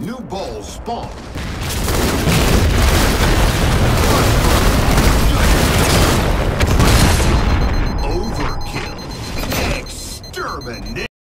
New balls spawn. Overkill. Exterminate.